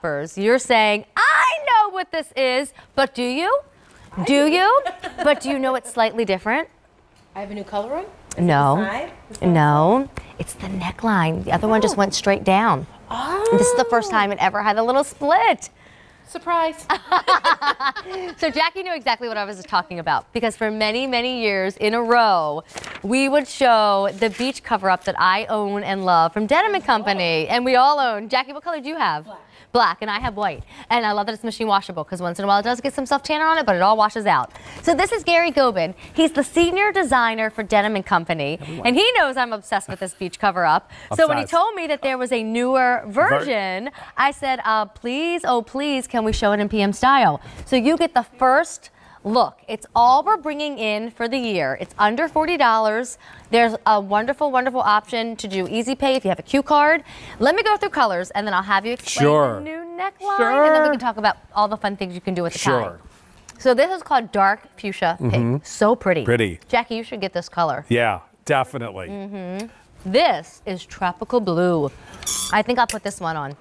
shoppers, you're saying, I know what this is, but do you? Do you? But do you know it's slightly different? I have a new color on. No. Side? No. It's the neckline. The other one just oh. went straight down. Oh. This is the first oh. time it ever had a little split. Surprise. So Jackie knew exactly what I was talking about because for many, many years in a row, we would show the beach cover-up that I own and love from Denim and Company, and we all own. Jackie, what color do you have? Black. Black, and I have white. And I love that it's machine washable because once in a while it does get some self tanner on it, but it all washes out. So this is Gary Gobin. He's the senior designer for Denim and Company, and he knows I'm obsessed with this beach cover-up. So when he told me that there was a newer version, I said, uh, please, oh please, can we show it in PM style? So you get the first look. It's all we're bringing in for the year. It's under $40. There's a wonderful, wonderful option to do easy pay if you have a Q card. Let me go through colors and then I'll have you explain Sure. the new neckline Sure. and then we can talk about all the fun things you can do with the. Sure. So this is called dark fuchsia pink. So pretty. Pretty. Jackie, you should get this color. Yeah, definitely. Mm-hmm. This is tropical blue. I think I'll put this one on.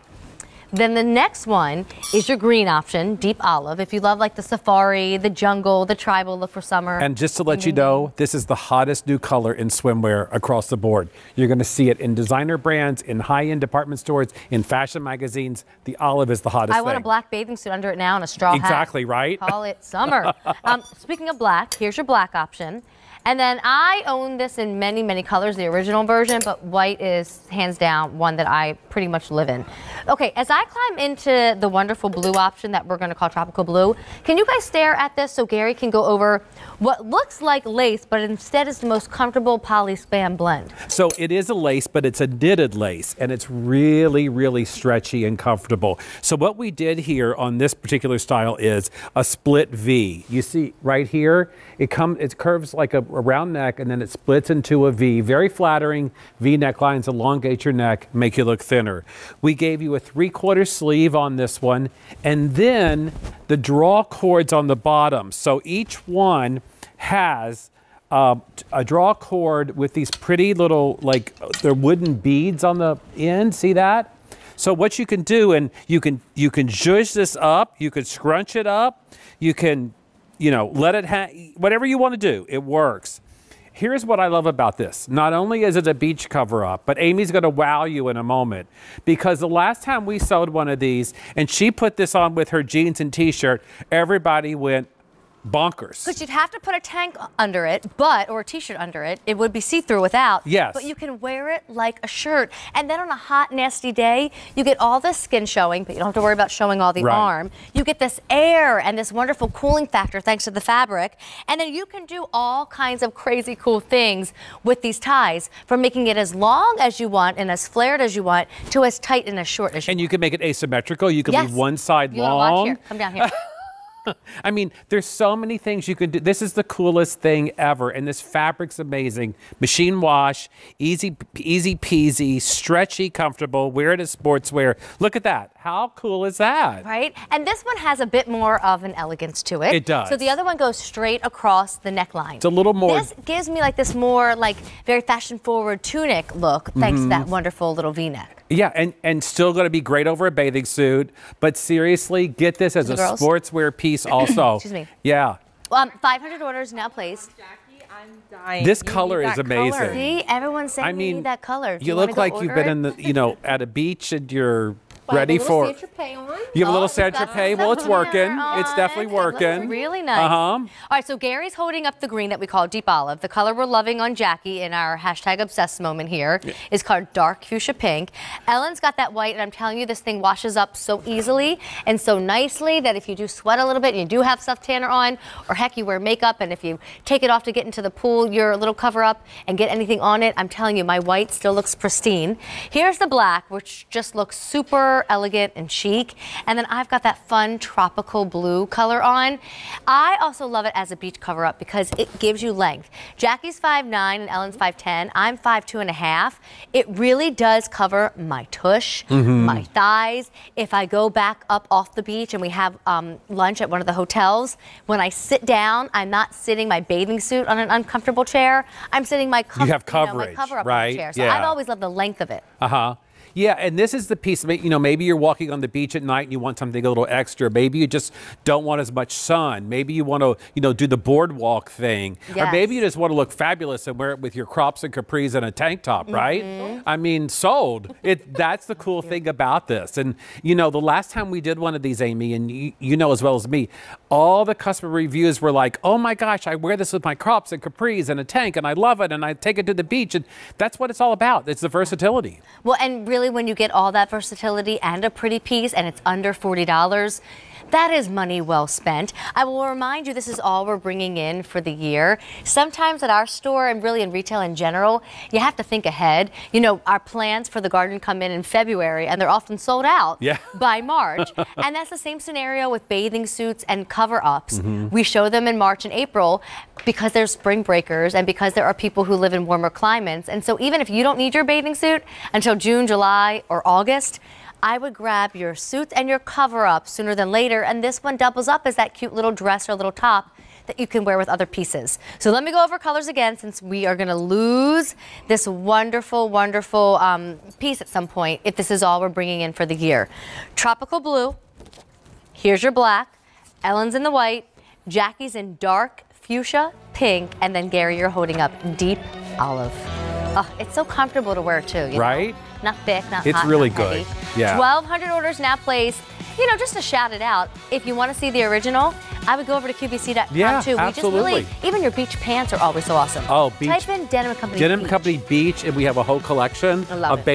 Then the next one is your green option, deep olive. If you love like the safari, the jungle, the tribal look for summer. And just to let you know, this is the hottest new color in swimwear across the board. You're going to see it in designer brands, in high-end department stores, in fashion magazines. The olive is the hottest I want a black bathing suit under it now and a straw hat. Exactly, right? Call it summer. um, speaking of black, here's your black option. And then I own this in many, many colors, the original version, but white is hands down one that I pretty much live in. Okay, as I climb into the wonderful blue option that we're going to call tropical blue, can you guys stare at this so Gary can go over what looks like lace, but instead is the most comfortable poly span blend? So it is a lace, but it's a knitted lace, and it's really, really stretchy and comfortable. So what we did here on this particular style is a split V. You see right here, it comes, it curves like a, a round neck, and then it splits into a V. Very flattering. V necklines elongate your neck, make you look thinner. We gave you a three-quarter sleeve on this one, and then the draw cords on the bottom. So each one has um, t- a draw cord with these pretty little, like, they're wooden beads on the end. See that? So what you can do, and you can you can zhuzh this up, you can scrunch it up, you can, you know, let it hang, whatever you want to do, it works. Here's what I love about this. Not only is it a beach cover up, but Amy's going to wow you in a moment because the last time we sewed one of these and she put this on with her jeans and t-shirt, everybody went bonkers. Because you'd have to put a tank under it, but or a t-shirt under it. It would be see-through without. Yes. But you can wear it like a shirt. And then on a hot, nasty day, you get all the skin showing, but you don't have to worry about showing all the Right. arm. You get this air and this wonderful cooling factor thanks to the fabric. And then you can do all kinds of crazy cool things with these ties, from making it as long as you want and as flared as you want to as tight and as short as you and you can make it asymmetrical. You can Yes. leave one side You long. watch here? Come down here. I mean, there's so many things you can do. This is the coolest thing ever, and this fabric's amazing. Machine wash, easy, easy peasy, stretchy, comfortable. Wear it as sportswear. Look at that. How cool is that? Right? And this one has a bit more of an elegance to it. It does. So the other one goes straight across the neckline. It's a little more- This gives me like this more like very fashion forward tunic look thanks Mm-hmm. to that wonderful little V-neck. Yeah, and, and still going to be great over a bathing suit. But seriously, get this as a girls? sportswear piece also. Excuse me. Yeah. Um, 500 orders now placed. Jackie, I'm dying. This You color is amazing. color. See, everyone's saying I you mean, need that color. Do you wanna look like you've order been it? in the, you know, at a beach and you're I have a ready for. Saint-Tropez on. You have a Oh, little that's Saint Tropez. Well, it's working. It's definitely it. It working. really nice. Uh huh. All right, so Gary's holding up the green that we call deep olive. The color we're loving on Jackie in our hashtag obsessed moment here is called dark fuchsia pink. Ellen's got that white, and I'm telling you, this thing washes up so easily and so nicely that if you do sweat a little bit and you do have stuff tanner on, or heck, you wear makeup, and if you take it off to get into the pool, your little cover up and get anything on it, I'm telling you, my white still looks pristine. Here's the black, which just looks super elegant and chic. And then I've got that fun tropical blue color on. I also love it as a beach cover up because it gives you length. Jackie's 5'9 and Ellen's 5'10. I'm 5'2 and a half. It really does cover my tush, my thighs. If I go back up off the beach and we have um, lunch at one of the hotels, when I sit down, I'm not sitting my bathing suit on an uncomfortable chair. I'm sitting my, com- You have know, my coverage, cover up on right? chair. So Yeah. I've always loved the length of it. Uh huh. Yeah, and this is the piece. You know, maybe you're walking on the beach at night and you want something a little extra. Maybe you just don't want as much sun. Maybe you want to, you know, do the boardwalk thing, yes. or maybe you just want to look fabulous and wear it with your crops and capris and a tank top, right? Mm-hmm. I mean, sold. It. That's the cool thing about this. And you know, the last time we did one of these, Amy, and you, you know as well as me, all the customer reviews were like, "Oh my gosh, I wear this with my crops and capris and a tank, and I love it, and I take it to the beach." And that's what it's all about. It's the versatility. Well, and really, when you get all that versatility and a pretty piece and it's under $40, that is money well spent. I will remind you, this is all we're bringing in for the year. Sometimes at our store and really in retail in general, you have to think ahead. You know, our plans for the garden come in in February and they're often sold out Yeah. by March. and that's the same scenario with bathing suits and cover ups. Mm-hmm. We show them in March and April because they're spring breakers and because there are people who live in warmer climates. And so even if you don't need your bathing suit until June, July, or August, I would grab your suits and your cover up sooner than later. And this one doubles up as that cute little dress or little top that you can wear with other pieces. So let me go over colors again since we are going to lose this wonderful, wonderful um, piece at some point if this is all we're bringing in for the year. Tropical blue. Here's your black. Ellen's in the white. Jackie's in dark fuchsia, pink, and then Gary, you're holding up deep olive. Oh, it's so comfortable to wear too. you know? Not thick, not It's hot, really not good. heavy. Yeah. 1,200 orders now placed. You know, just to shout it out, if you want to see the original, I would go over to QVC.com Yeah, too. We just really, absolutely. even your beach pants are always so awesome. Oh, beach- Type in Denim Company. Denim Beach. Company Beach, and we have a whole collection I love of it.